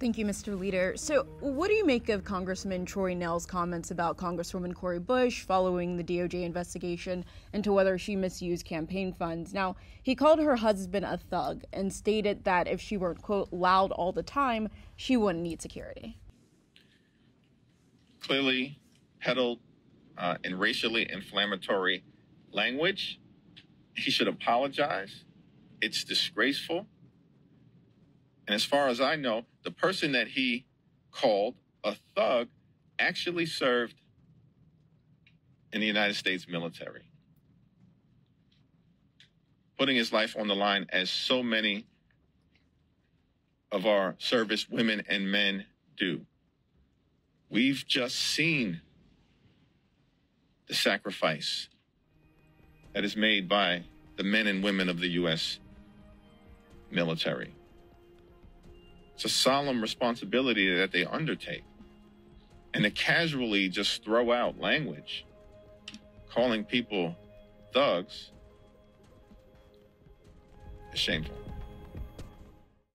Thank you, Mr. Leader. So, what do you make of Congressman Troy Nehls' comments about Congresswoman Cori Bush following the DOJ investigation into whether she misused campaign funds? Now, he called her husband a thug and stated that if she weren't, quote, loud all the time, she wouldn't need security. Clearly peddled uh, in racially inflammatory language. He should apologize. It's disgraceful. And as far as I know, the person that he called a thug actually served in the United States military, putting his life on the line as so many of our service women and men do. We've just seen the sacrifice that is made by the men and women of the U.S. military. It's a solemn responsibility that they undertake. And to casually just throw out language, calling people thugs, is shameful.